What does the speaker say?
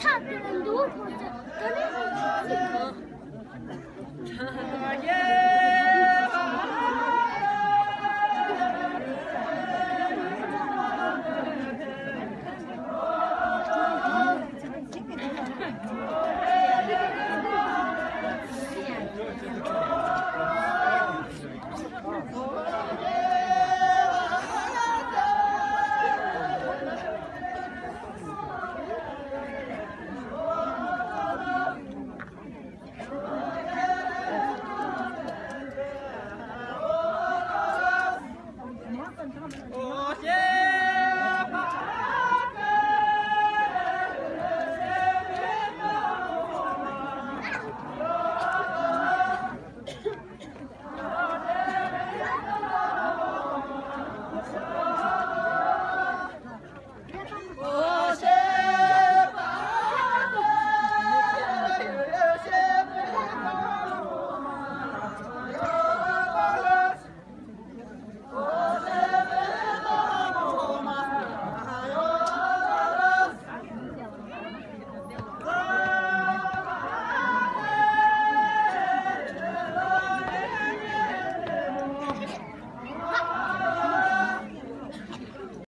छात्र बंधु